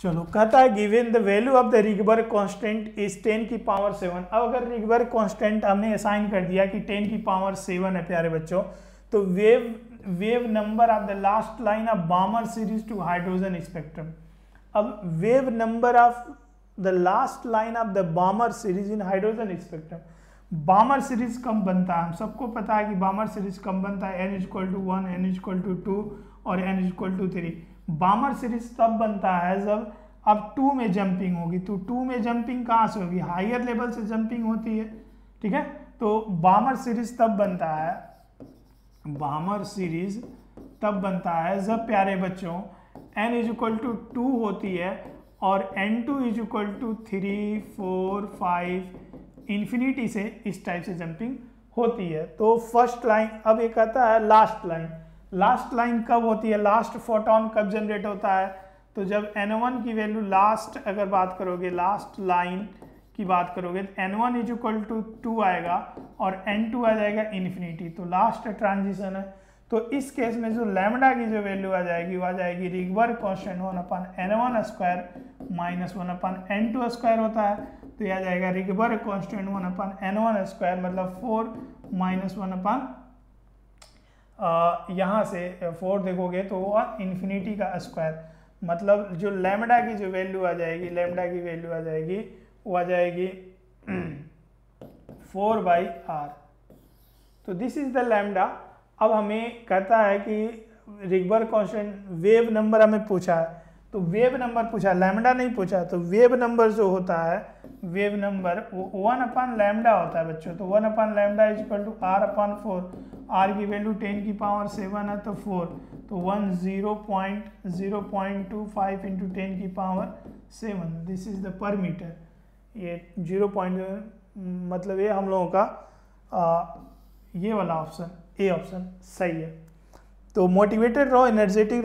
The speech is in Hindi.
चलो, कहता है given the value of the Rydberg constant is ten की पावर सेवन अब अगर रिगबर कांस्टेंट हमने असाइन कर दिया कि टेन की पावर सेवन है, प्यारे बच्चों तो wave wave number of the last line of Balmer series to hydrogen spectrum अब wave number of the last line of the Balmer series in hydrogen spectrum Balmer series कम बनता है। हम सबको पता है कि बामर सीरीज़ कम बनता है। N is equal to one n is equal to two और n is equal to three. Balmer series तब बनता है जब अब टू में जंपिंग होगी। तो टू में जंपिंग कहाँ से होगी? हायर लेवल से जंपिंग होती है, ठीक है? तो बामर सीरीज़ तब बनता है, बामर सीरीज़ तब बनता है जब प्यारे बच्चों n is equal to two होती है और n two is equal to three four five infinity से इस टाइप से जंपिंग होती है। तो फ़र्स्ट लाइन अब एक आता है लास्ट लाइन लास्ट लाइन कब होती है? लास्ट फोटोन कब जनरेट होता है? तो जब n1 की वैल्यू लास्ट अगर बात करोगे लास्ट लाइन की बात करोगे तो n one is equal to two आएगा और एन टू आ जाएगा इन्फिनिटी तो लास्ट ट्रांजिशन है। तो इस केस में जो लैमडा की जो वैल्यू आ जाएगी, वो आ जाएगी Rydberg constant one upon n one square minus one upon n two square होता है। तो यह आ जाएगा Rydberg constant one upon n one square मतलब फोर माइनस वन अपन यहाँ से फोर देखोगे तो वो इन्फिनिटी का स्क्वायर मतलब जो लेमडा की जो वैल्यू आ जाएगी लेमडा की वैल्यू आ जाएगी, वो आ जाएगी फोर बाई आर तो दिस इज़ द लेमडा अब हमें कहता है कि रिगबर कॉन्स्टेंट वेव नंबर हमें पूछा है. तो वेव नंबर पूछा लैमडा नहीं पूछा तो वेव नंबर जो होता है वेव नंबर वो वन अपान लैमडा होता है बच्चों. तो one upon lambda is equal to R upon four R की वैल्यू टेन की पावर सेवन है तो फोर तो one zero point zero point two five into ten की power seven this is the per metre ये ज़ीरो पॉइंट मतलब ये हम लोगों का आ, ये वाला ऑप्शन ए ऑप्शन सही है। तो मोटिवेटेड रहो एनर्जेटिक रहो।